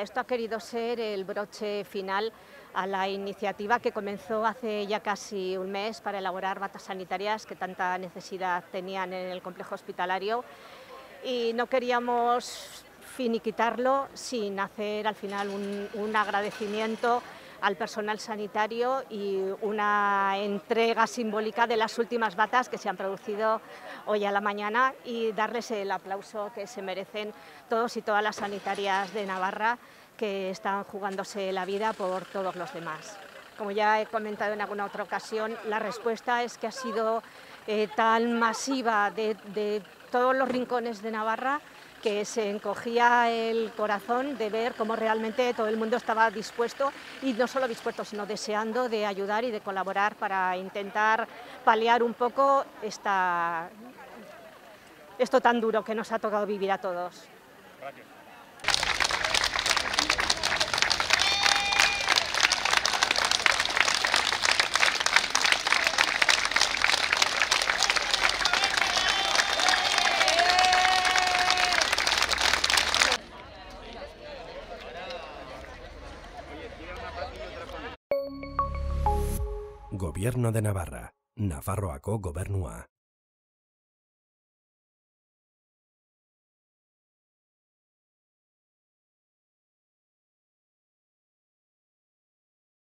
Esto ha querido ser el broche final a la iniciativa que comenzó hace ya casi un mes para elaborar batas sanitarias que tanta necesidad tenían en el complejo hospitalario. Y no queríamos finiquitarlo sin hacer al final un, un agradecimiento al personal sanitario y una entrega simbólica de las últimas batas que se han producido hoy a la mañana y darles el aplauso que se merecen todos y todas las sanitarias de Navarra que están jugándose la vida por todos los demás. Como ya he comentado en alguna otra ocasión, la respuesta es que ha sido eh, tan masiva de, todos los rincones de Navarra que se encogía el corazón de ver cómo realmente todo el mundo estaba dispuesto, y no solo dispuesto, sino deseando de ayudar y de colaborar para intentar paliar un poco esta, esto tan duro que nos ha tocado vivir a todos. Gracias. Gobierno de Navarra. Nafarroako gobernua.